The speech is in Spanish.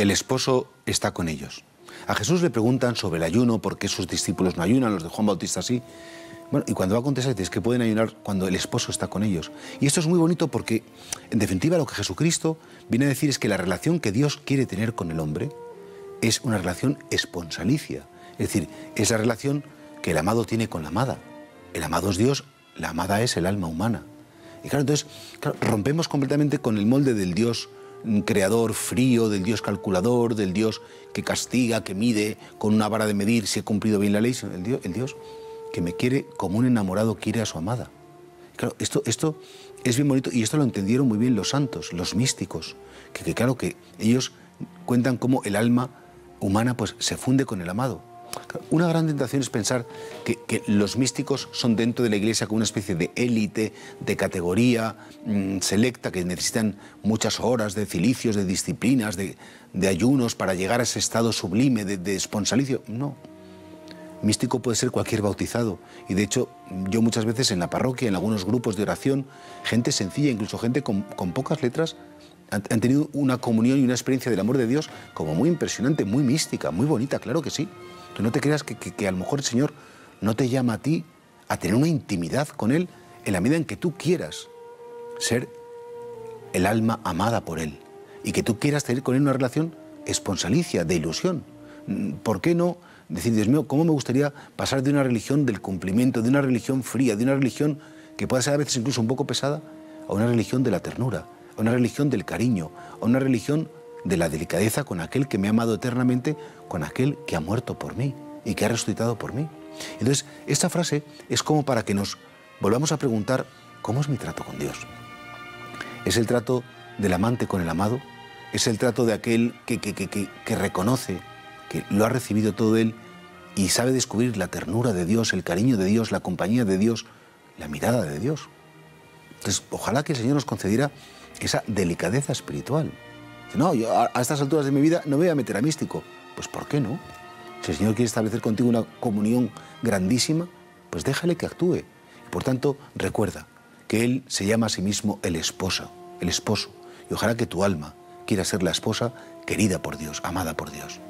el esposo está con ellos. A Jesús le preguntan sobre el ayuno, por qué sus discípulos no ayunan, los de Juan Bautista sí. Bueno, y cuando va a contestar, dice que pueden ayunar cuando el esposo está con ellos. Y esto es muy bonito porque, en definitiva, lo que Jesucristo viene a decir es que la relación que Dios quiere tener con el hombre es una relación esponsalicia. Es decir, es la relación que el amado tiene con la amada. El amado es Dios, la amada es el alma humana. Y claro, entonces rompemos completamente con el molde del Dios creador frío, del Dios calculador, del Dios que castiga, que mide con una vara de medir si he cumplido bien la ley, el Dios, el Dios que me quiere como un enamorado quiere a su amada. Claro, esto, esto es bien bonito y esto lo entendieron muy bien los santos, los místicos, que, que claro que ellos cuentan cómo el alma humana pues se funde con el amado. Una gran tentación es pensar que, los místicos son dentro de la iglesia como una especie de élite, de categoría mm, selecta, que necesitan muchas horas de cilicios, de disciplinas, de, ayunos para llegar a ese estado sublime de, de esponsalicio. No. Místico puede ser cualquier bautizado. Y de hecho, yo muchas veces en la parroquia, en algunos grupos de oración, gente sencilla, incluso gente con, con pocas letras, han, tenido una comunión y una experiencia del amor de Dios como muy impresionante, muy mística, muy bonita, claro que sí. Tú no te creas que, a lo mejor el Señor no te llama a ti a tener una intimidad con Él en la medida en que tú quieras ser el alma amada por Él y que tú quieras tener con Él una relación esponsalicia, de ilusión. ¿Por qué no decir, Dios mío, cómo me gustaría pasar de una religión del cumplimiento, de una religión fría, de una religión que pueda ser a veces incluso un poco pesada, a una religión de la ternura, a una religión del cariño, a una religión de la delicadeza con aquel que me ha amado eternamente, con aquel que ha muerto por mí y que ha resucitado por mí. Entonces, esta frase es como para que nos volvamos a preguntar, ¿cómo es mi trato con Dios? ¿Es el trato del amante con el amado? ¿Es el trato de aquel que, que, reconoce que lo ha recibido todo él y sabe descubrir la ternura de Dios, el cariño de Dios, la compañía de Dios, la mirada de Dios? Entonces, ojalá que el Señor nos concediera esa delicadeza espiritual. No, yo a, estas alturas de mi vida no me voy a meter a místico. Pues ¿por qué no? Si el Señor quiere establecer contigo una comunión grandísima, pues déjale que actúe. Por tanto, recuerda que Él se llama a sí mismo el esposo, el esposo. Y ojalá que tu alma quiera ser la esposa querida por Dios, amada por Dios.